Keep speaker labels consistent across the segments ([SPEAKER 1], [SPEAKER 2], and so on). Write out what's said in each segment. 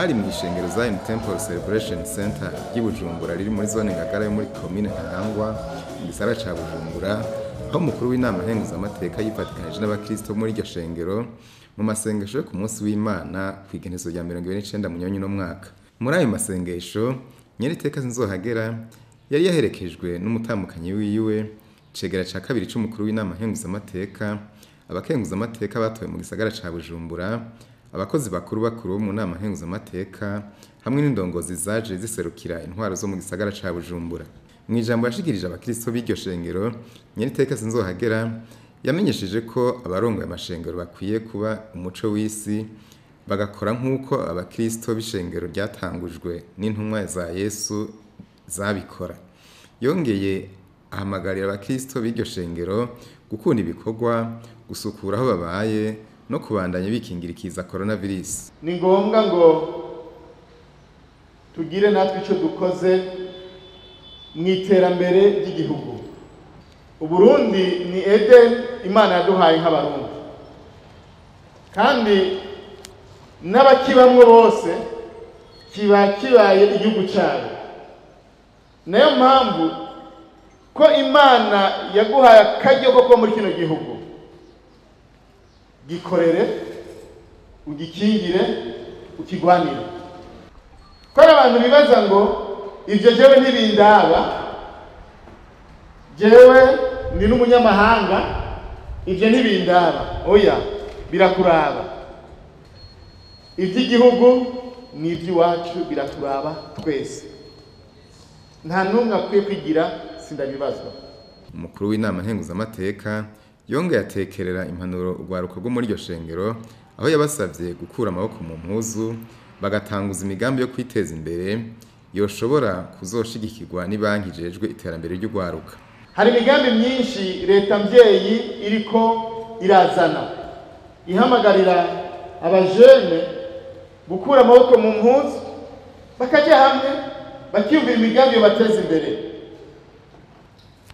[SPEAKER 1] hari mu ishengero Zion Temple Celebration Center ry'i Bujumbura riri muri zone Ngagara yo muri komine Ntahangwa mu gisagara ca Bujumbura aho umukuru w'inama nkenguzamateka yifatikanije n'abakristo muri iryo shengero mu masengesho yo ku munsi w'Imana ku igenezo rya mirongo ibiri n'icenda munyonyi no mwaka. Muri ayo masengesho nyeriteka sinzohagera yari yaherekejwe n'umutamukanyi wiwe cegera ca kabiri c'umukuru w'inama nkenguzamateka abakenguzamateka batowe mu gisagara ca Bujumbura abakozi bakuru bakuru mu nama nkenguzamateka hamwe n'indongozi zaje ziserukira intwaro zo mu gisagara ca Bujumbura. Mu ijambo yashikirije abakristo b'iryo shengero nyeriteka sinzohagera yamenyesheje ko abarongoye amashengero bakwiye kuba umuco w'isi bagakora nk'uko abakristo b'ishengero ryatangujwe n'intumwa za Yesu zabikora. Yongeye ahamagarira abakristo b'iryo shengero gukunda ibikorwa gusukura aho babaye no kubandanya bikingira ikiza coronavirus.
[SPEAKER 2] Ni ngombwa ngo tugire natwe icyo dukoze mu iterambere ry'igihugu. Uburundi ni eden imana yaduhaye nk'abarundi. Kandi n'abakibamwo bose kiba kibaye igihugu cyayo. Nayo mpamvu ko imana yaguhaye akaryo ko kuba muri kino gihugu gikorere ugikingire ukigwanire. Ko abantu bibaza ngo ibyo jewe ntibindaba? Jewe ni n'umunyamahanga? Ibyo ntibindaba? Oya birakuraba. Iby'igihugu ni iby'iwacu biraturaba twese. Nta n'umwe akwiye kwigira sindabibazwa.
[SPEAKER 1] Umukuru w'inama nkenguzamateka yongeye atekerera impanuro urwaruka rwo muri iryo shengero aho yabasabye gukura amaboko mu mpuzu bagatanguza imigambi yo kwiteza imbere yoshobora kuzoshigikirwa banki ijejwe iterambere ry'urwaruka.
[SPEAKER 2] Hari imigambi myinshi leta mbyeyi iriko irazana. Ihamagarira abajene gukura amaboko mu mpuzu bakajya hamwe bakiyumvira imigambi yobateza imbere.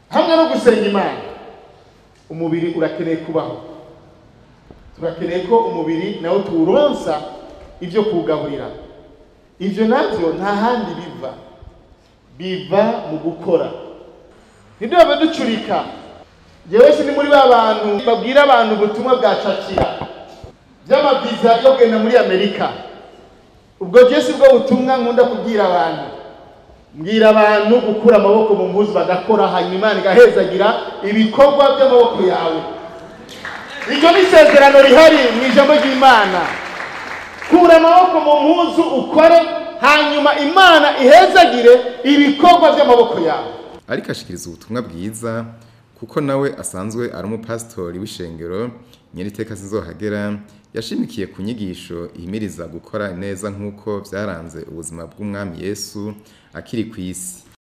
[SPEAKER 2] Hamwe no gusenga imana. Umubiri urakeneye kubaho. Turakeneye ko umubiri nawo tuwuronsa ibyo kuwugaburira. Ibyo na byo nta handi biva. Biva mu gukora. Ntidube ducurika. Yewe si ni muri ba bantu babwira abantu ubutumwa bwa cakira by'amaviza yo kugenda muri amerika. Ubwo si bwo butumwa nkunda kubwira abantu. Mbwira abantu gukura amaboko mu mpuzu bagakora hanyuma igahezagira ibikorwa by'amaboko yawe. Iryo ni isezerano rihari mu ijambo ry'imana. Kura amaboko mu mpuzu ukore hanyuma imana ihezagire ibikorwa by'amaboko yawe.
[SPEAKER 1] Ariko ashikiriza ubutumwa bwiza kuko nawe asanzwe ari umupasitori w'ishengero nyeriteka sinzohagera yashimikiye ku nyigisho ihimiriza gukora neza nk'uko byaranze ubuzima bw'umwami yesu akiri ku isi.